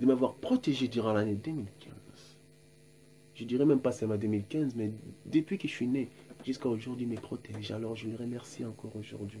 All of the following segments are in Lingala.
de m'avoir protégé durant l'année 2015 je dirais même pas c'est ma 2015, mais depuis que je suis né jusqu'à aujourd'hui, me protège. Alors je le remercie encore aujourd'hui.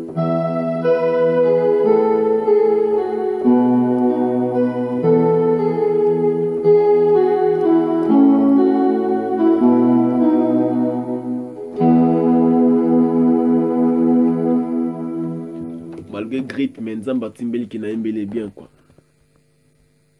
malgré grippe mais nzambe atimbeli ki na ye mbele bien quoi